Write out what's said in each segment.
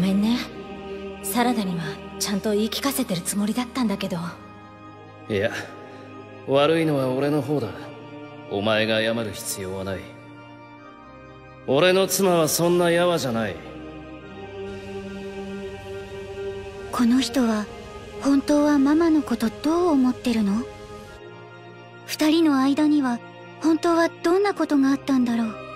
めんね。サラダにはちゃんと言い聞かせてるつもりだったんだけど。いや悪いのは俺の方だ。お前が謝る必要はない。俺の妻はそんなやわじゃない。この人は本当はママのことどう思ってるの？二人の間には本当はどんなことがあったんだろう？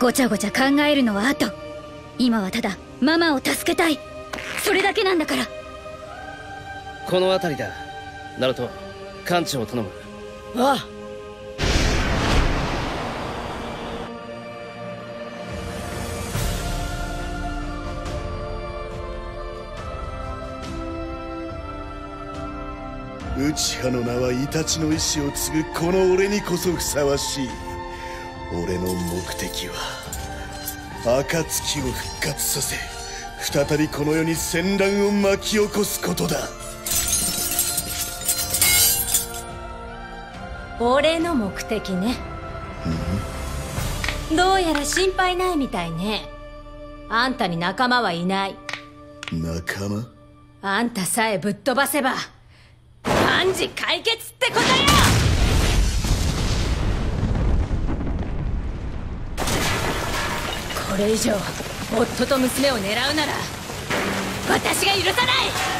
ごちゃごちゃ考えるのは後。今はただママを助けたい。それだけなんだから。この辺りだ。ナルト艦長を頼む。ああ。内派の名はイタチの意志を継ぐこの俺にこそふさわしい俺の目的は暁を復活させ再びこの世に戦乱を巻き起こすことだ。俺の目的ね。どうやら心配ないみたいね。あんたに仲間はいない。仲間？あんたさえぶっ飛ばせば万事解決ってことよれ以上夫と娘を狙うなら私が許さない！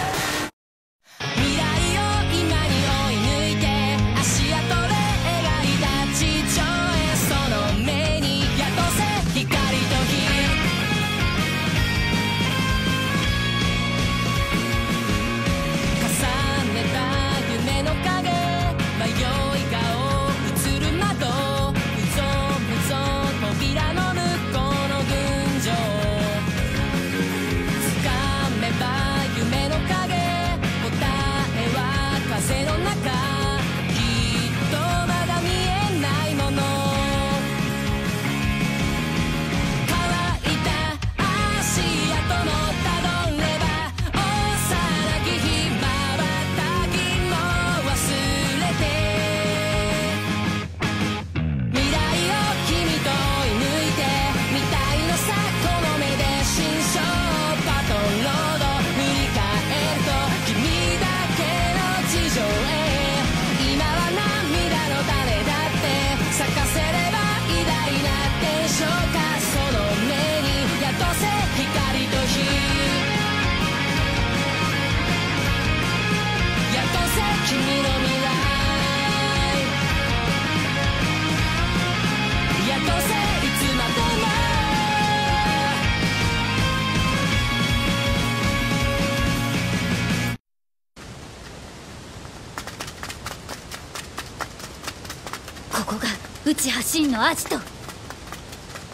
アジト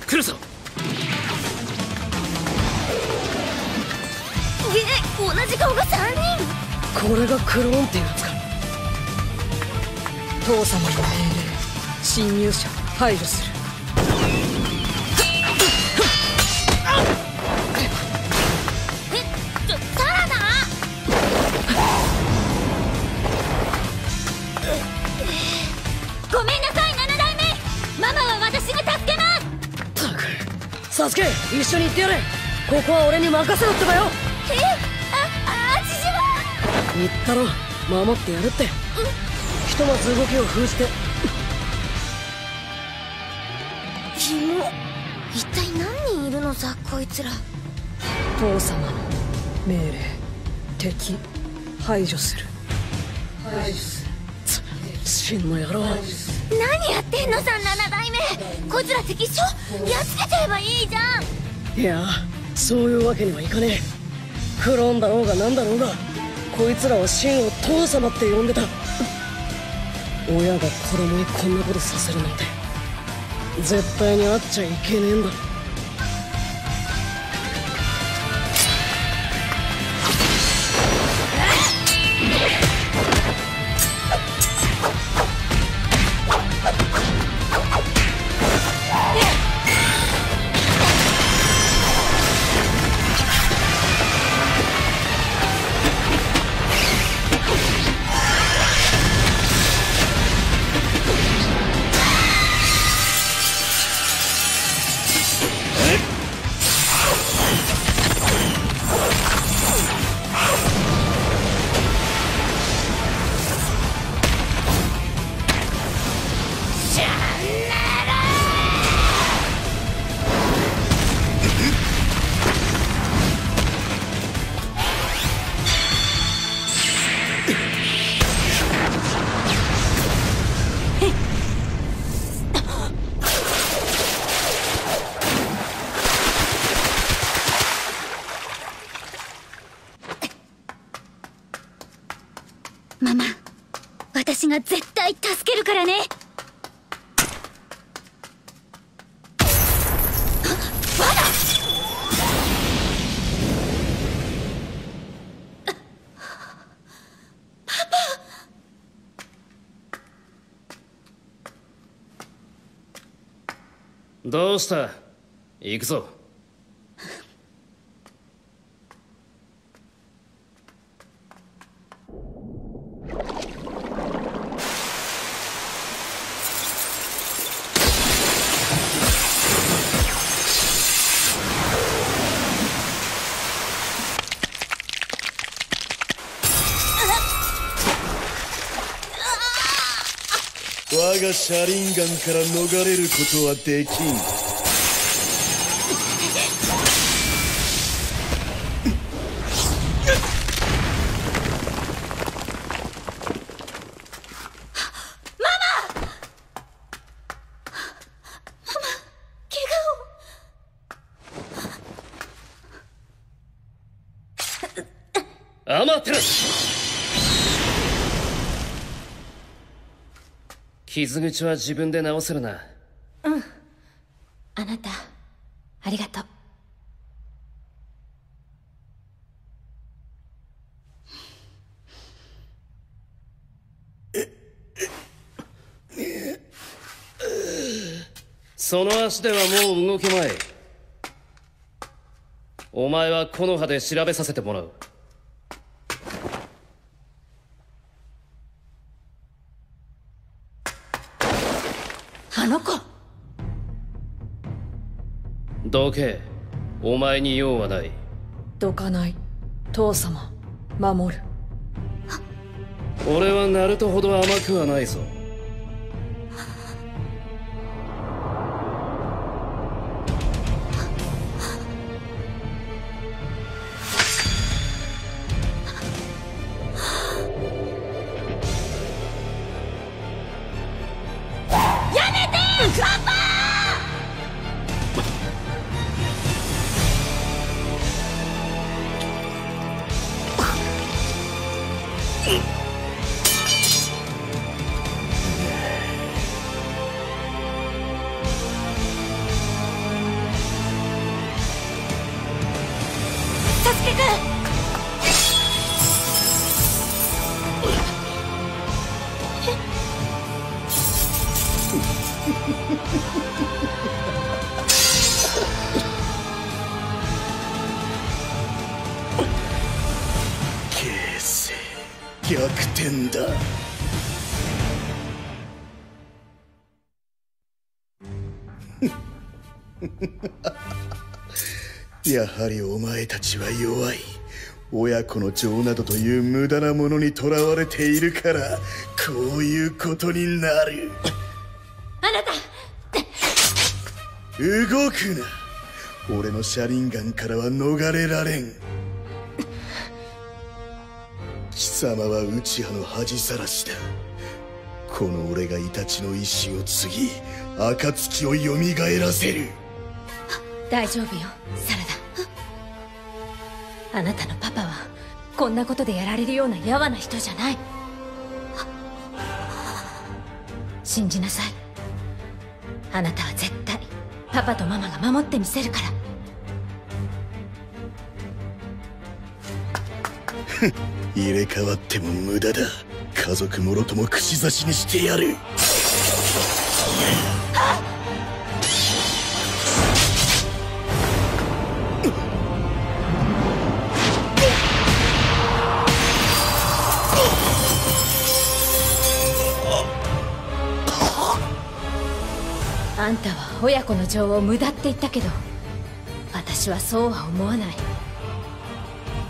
来るぞ。え同じ顔が3人。これがクローンってやつか。父様の命令侵入者排除する一緒に行ってやれ。ここは俺に任せろってばよ。え？ああ父は言ったろ。守ってやるって。ひとまず動きを封じて。キモ一体何人いるのさこいつら。父様の命令敵排除する。排除する。つ真の野郎。何やってんのさ7代目こいつら敵っしょ？やっつけちゃえばいいじゃんいやそういうわけにはいかねえ。クローンだろうが何だろうがこいつらは真を父様って呼んでた。親が子供にこんなことさせるなんて絶対に会っちゃいけねえんだ。ママ私が絶対助けるからね。どうした？行くぞ。だが車輪ガンから逃れることはできんアマテラ傷口は自分で治せるな。あなたありがとう。その足ではもう動けまいお前は木の葉で調べさせてもらうどけお前に用はない。どかない。父様守る。俺はナルトほど甘くはないぞ逆転だ。やはりお前たちは弱い。親子の情などという無駄なものにとらわれているからこういうことになる。あなた。動くな。俺の車輪ガンからは逃れられん貴様は内派の恥さらしだ。この俺がイタチの意志を継ぎ暁を蘇らせる。大丈夫よサラダ。あなたのパパはこんなことでやられるようなやわな人じゃない。信じなさい。あなたは絶対パパとママが守ってみせるから。入れ替わっても無駄だ。家族もろとも串刺しにしてやる。あんたは親子の情を無駄って言ったけど私はそうは思わない。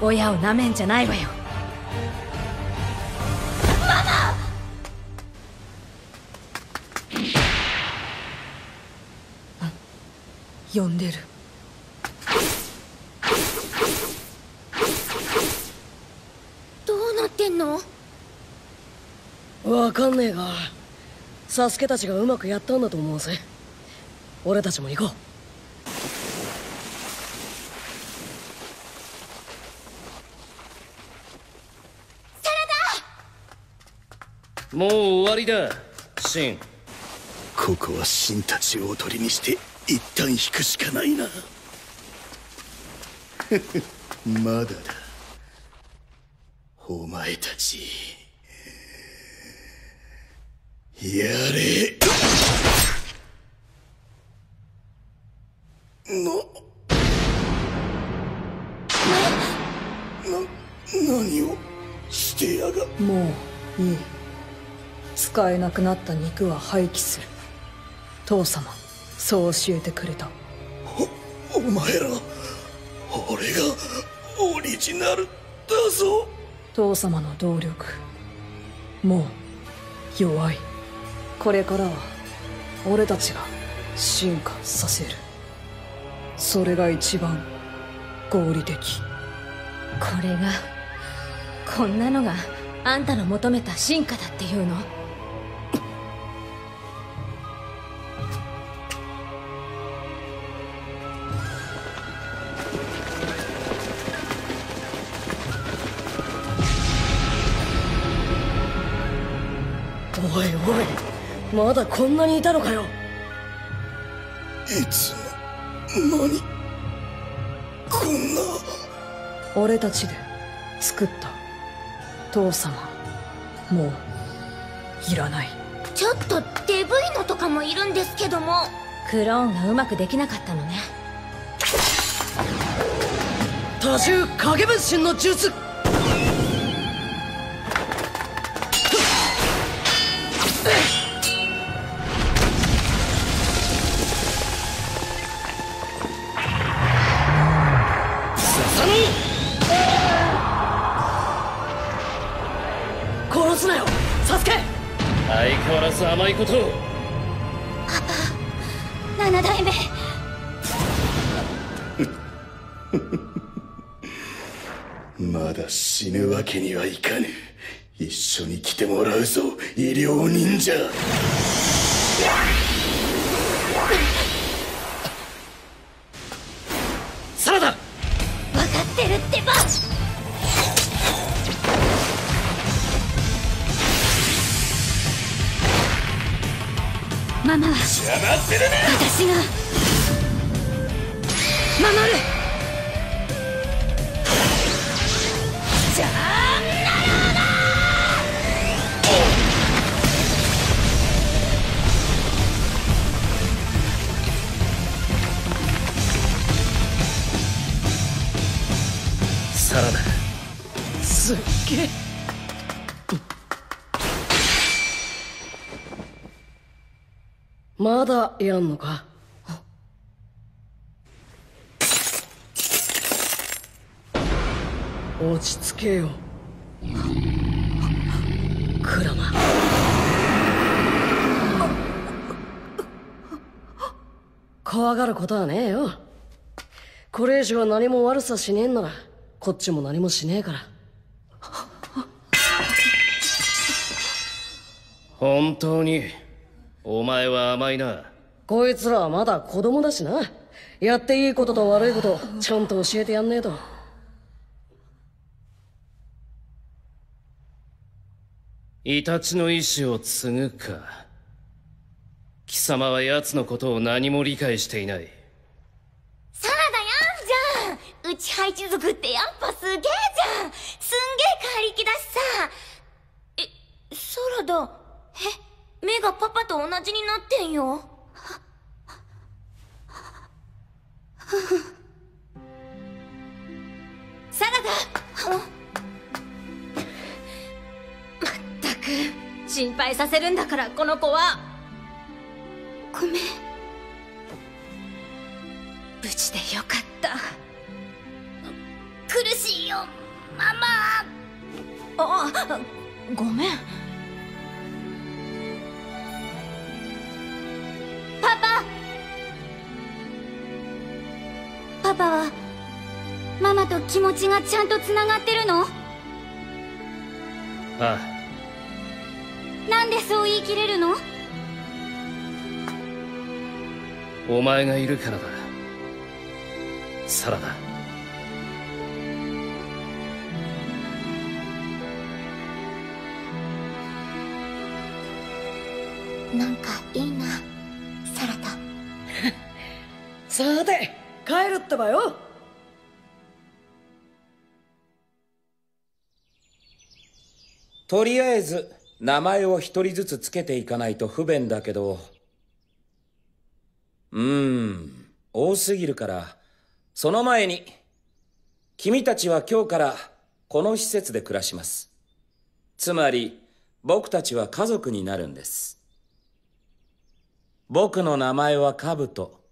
親をなめんじゃないわよ。呼んでる。どうなってんの？わかんねえがサスケたちがうまくやったんだと思うぜ俺たちも行こう。もう終わりだ。シン。ここはシンたちをおとりにして一旦引くしかないな。まだだ。お前たち。やれ。使えなくなった肉は廃棄する。父様そう教えてくれた。お前ら俺がオリジナルだぞ。父様の動力もう弱い。これからは俺たちが進化させる。それが一番合理的。これがこんなのがあんたの求めた進化だっていうのまだこんなにいたのかよ。いつ？の間にこんな。俺たちで作った。父様。もういらない。ちょっとデブいのとかもいるんですけども。クローンがうまくできなかったのね。多重影分身の術変わらず甘いことを。7代目。まだ死ぬわけにはいかぬ。一緒に来てもらうぞ医療忍者邪魔するな！私が守る。やんのか？落ち着けよ。クラマ。怖がることはねえよ。これ以上何も悪さしねえんならこっちも何もしねえから。本当にお前は甘いな。こいつらはまだ子供だしな。やっていいことと悪いことちゃんと教えてやんねえと。イタチの意志を継ぐか。貴様は奴のことを何も理解していない。サラダやんじゃん。うちハイチ族ってやっぱすげえじゃん。すんげえ怪力だしさ。えサラダ？え？目がパパと同じになってんよサラダ。ったく心配させるんだからこの子は。ごめん。無事でよかった。苦しいよママ。あごめんパパはママと気持ちがちゃんとつながってるの？ああ。なんでそう言い切れるの？お前がいるからだ。サラダ。なんかいいなサラダ。さて帰るってばよ。とりあえず名前を一人ずつつけていかないと不便だけど。うーん多すぎるから。その前に君たちは今日からこの施設で暮らします。つまり僕たちは家族になるんです。僕の名前はカブト。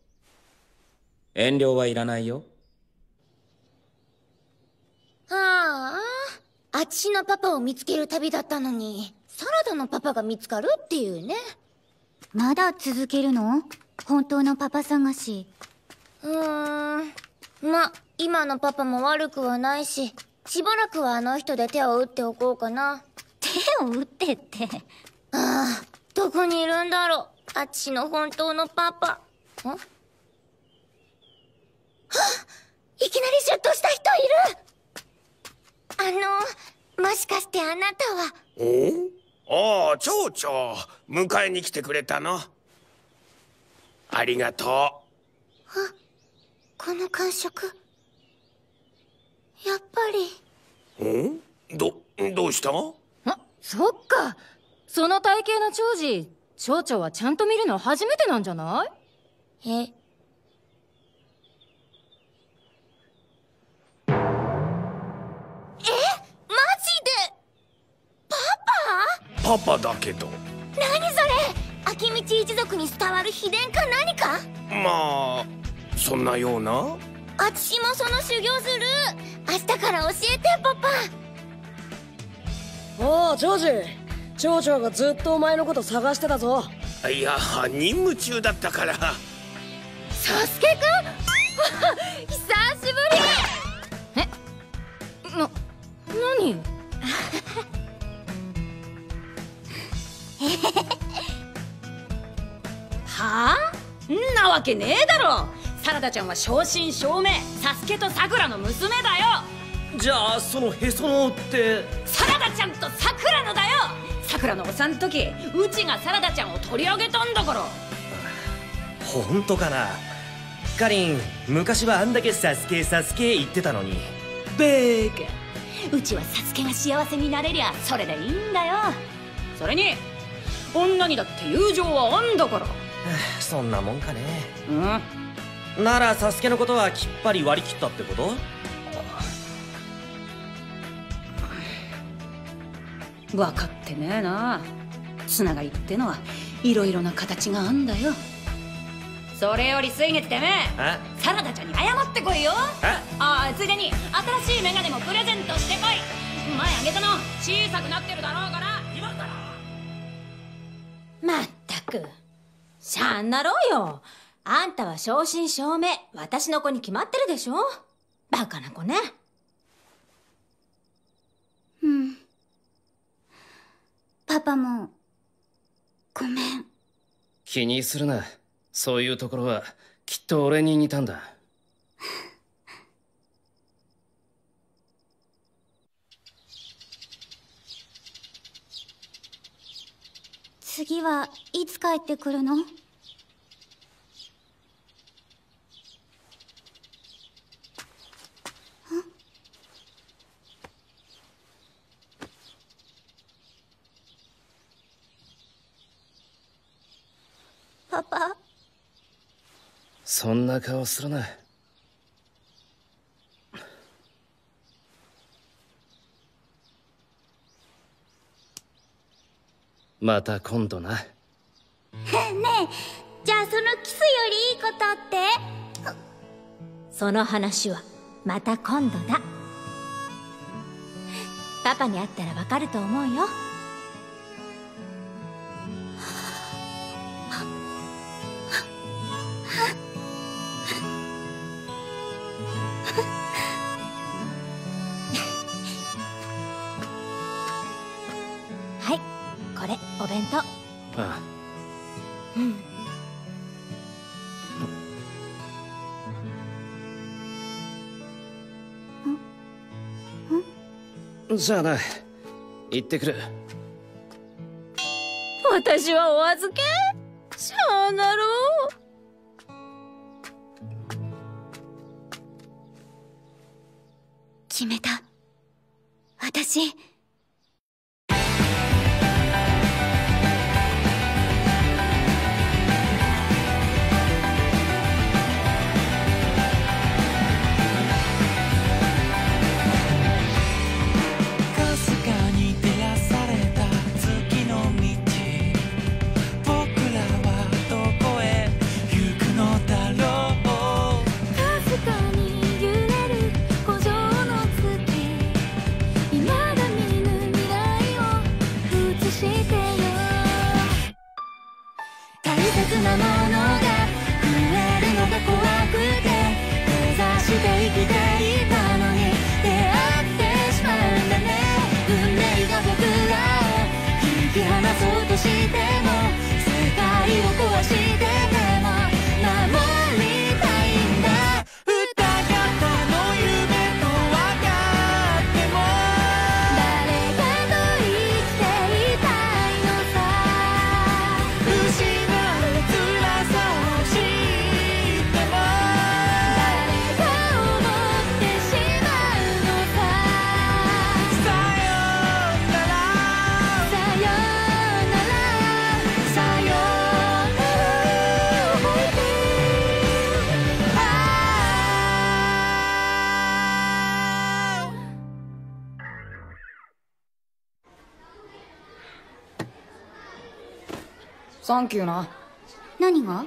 遠慮はいらないよ。ああ。あっちのパパを見つける旅だったのにサラダのパパが見つかるっていうね。まだ続けるの？本当のパパ探し。うーん。ま今のパパも悪くはないししばらくはあの人で手を打っておこうかな。手を打ってって？ああどこにいるんだろう。あっちの本当のパパ。んはっいきなりシュッとした人いるあのもしかしてあなたは。おお町長迎えに来てくれたの。ありがとこの感触。やっぱり。ううん？どどうした？あそっか。その体型の長寿町長はちゃんと見るの初めてなんじゃない？ええパパパだけど。何それ？秋道一族に伝わる秘伝か何か？まあそんなような？あちしもその修行する。明日から教えてパパ。おおジョージ。町長がずっとお前のこと探してたぞ。いや任務中だったから。サスケくん？わけねえだろ。サラダちゃんは正真正銘。サスケとさくらの娘だよ。じゃあそのへその緒って？サラダちゃんとさくらのだよ。さくらのお産の時うちがサラダちゃんを取り上げたんだから。本当かな？カリン昔はあんだけサスケサスケ言ってたのに。ベーカうちはサスケが幸せになれりゃそれでいいんだよ。それに女にだって友情はあんだから そんなもんかね。うん。ならサスケのことはきっぱり割り切ったってこと？分かってねえな。つながりってのはいろいろな形があんだよ。それより水月てめええ？サラダちゃんに謝ってこいよ。え？ああついでに新しいメガネもプレゼントしてこい。前あげたの小さくなってるだろうから。今からまったくしゃあんなろうよ。あんたは正真正銘私の子に決まってるでしょ？バカな子ね。うん。パパもごめん。気にするな。そういうところはきっと俺に似たんだ次はいつ帰ってくるの？パパ。そんな顔するなまた今度な。ねえじゃあそのキスよりいいことって？その話はまた今度だ。パパに会ったらわかると思うよ。じゃあな。行ってくる。私はお預け？しゃあなろう決めた。私サンキューな。何が？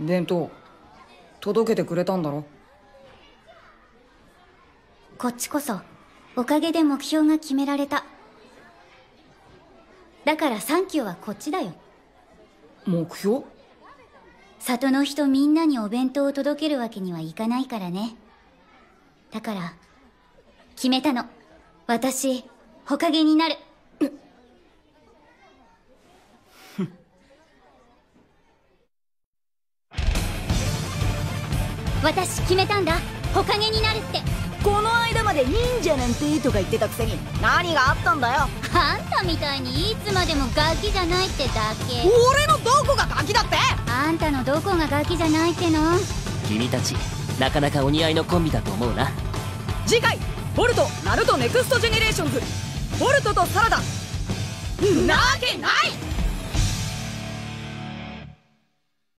弁当届けてくれたんだろ。こっちこそおかげで目標が決められた。だからサンキューはこっちだよ。目標？里の人みんなにお弁当を届けるわけにはいかないからね。だから決めたの。私ほかげになる私決めたんだ。ほかげになるって。この間まで忍者なんてとか言ってたくせに何があったんだよ。あんたみたいにいつまでもガキじゃないってだけ。俺のどこがガキだって。あんたのどこがガキじゃないっての。君たちなかなかお似合いのコンビだと思うな。次回ボルトナルトネクストジェネレーションズボルトとサラダ。なわけない